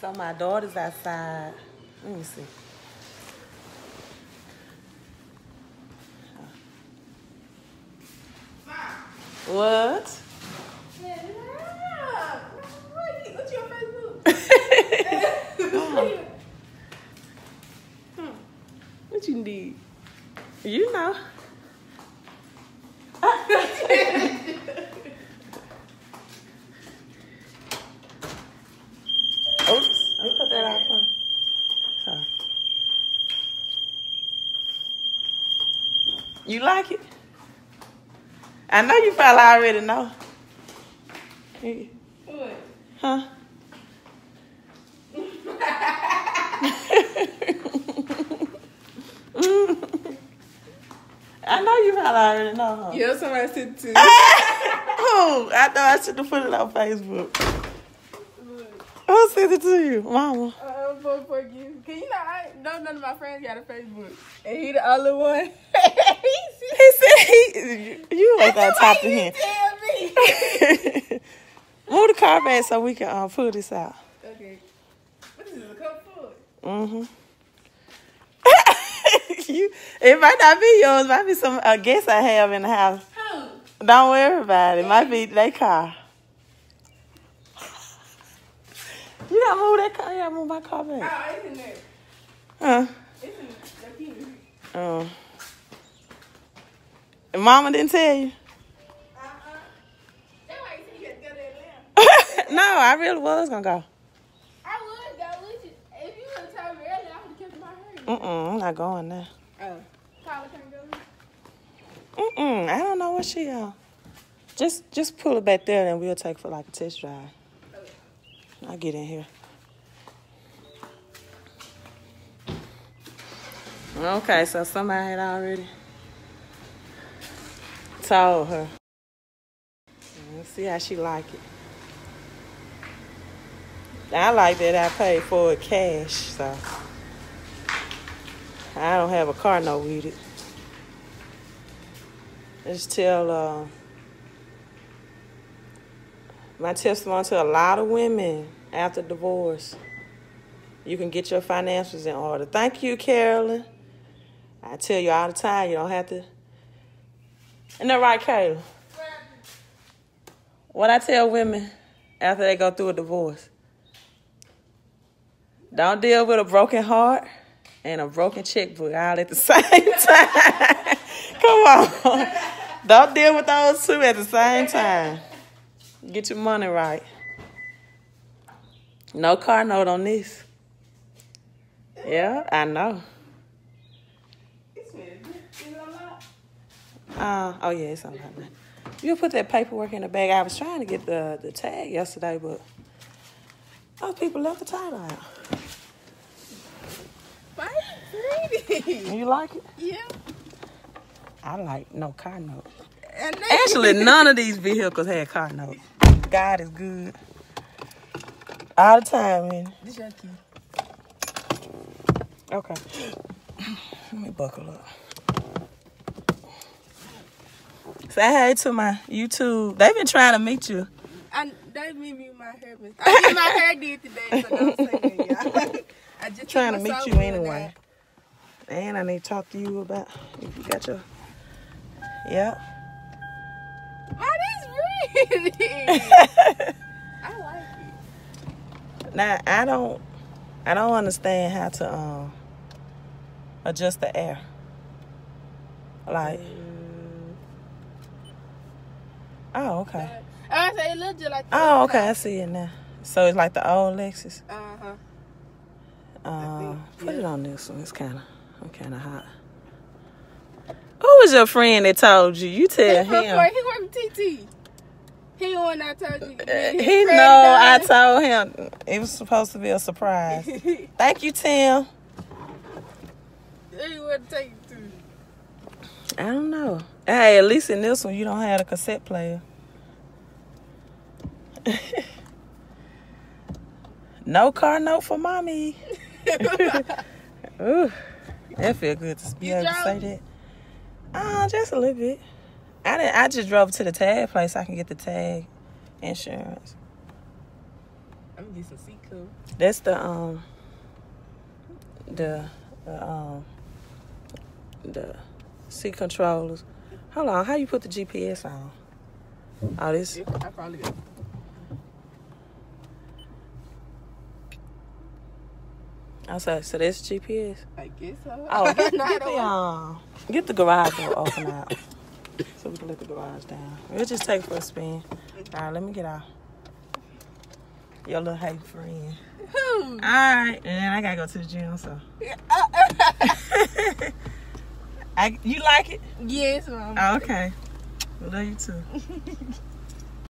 So my daughter's outside. Let me see. What? What's your Facebook? What you need? You know. Oops, I put that out for. Sorry. You like it? I know you probably already know. What? Huh? I know you probably already know, huh? Yeah, somebody said it too. Oh, I know I should have put it on Facebook. Who sent it to you? Mama. Uh, for, for you. Can you know, I know none of my friends got a Facebook. And he the only one. He said he, you ain't got to talk to him. Move the car back so we can uh, pull this out. okay. What is this, a cup full? Mm-hmm. you, it might not be yours. It might be some a guest I have in the house. Who? Don't worry about it. It might be their car. You gotta move that car. You gotta move my car back. Oh, it's in there. Huh? It's in the. Um. Mama didn't tell you. Uh-uh. You said you to go to no, I really was gonna go. I would go with you. If you would have told me earlier, I would have kept my hurry. Mm-mm, I'm not going there. Oh. Tyler can't go? Mm-mm, I don't know what she on. Just just pull it back there and we'll take for like a test drive. I'll get in here. Okay, so somebody had already told her. Let's see how she like it. I like that I paid for it cash, so I don't have a car note with it. Just tell uh, my testimony to a lot of women after divorce. You can get your finances in order. Thank you, Carolyn. I tell you all the time, you don't have to. Isn't that right, Kayla? What I tell women after they go through a divorce. Don't deal with a broken heart and a broken checkbook all at the same time. Come on. Don't deal with those two at the same time. Get your money right. No car note on this. Yeah, I know. It's weird. You know what? Uh, oh yeah, it's like that. You put that paperwork in the bag. I was trying to get the, the tag yesterday, but those people left the title out. Why pretty? You like it? yeah. I like no car note. Actually, none of these vehicles had car note. God is good. All the time, man. This your key. Okay. Let me buckle up. Say hey to my YouTube. They've been trying to meet you. I, they meet me my hair. I my hair did today, so don't say that. I just Trying to meet you anyway. And I need to talk to you about if you got your. Yep. out. This pretty. I like it. Now I don't, I don't understand how to um adjust the air. Like, oh okay. I say it look just like. Oh okay, I see it now. So it's like the old Lexus. Uh huh. Uh, think, put yeah. it on this one. It's kind of, I'm kind of hot. Who was your friend that told you? You tell him. he work with TT. He I told you. Uh, his He know I told him it was supposed to be a surprise. Thank you, Tim. He would take you to. I don't know. Hey, at least in this one you don't have a cassette player. no car note for mommy. Ooh, that feel good to be You able to say that. Ah, just a little bit. I didn't. I just drove to the tag place. so I can get the tag insurance. I'm gonna get some seat cool. That's the um the, the um the seat controllers. Hold on, how you put the GPS on? Oh, this I probably got. I said, so that's GPS. I guess so. Oh, get, get the um, get the garage door open out, so we can let the garage down. We'll just take for a spin. All right, let me get out. Your little hate friend. Who? All right, and I gotta go to the gym, so. I, you like it? yes, mom. Oh, okay. Love you too.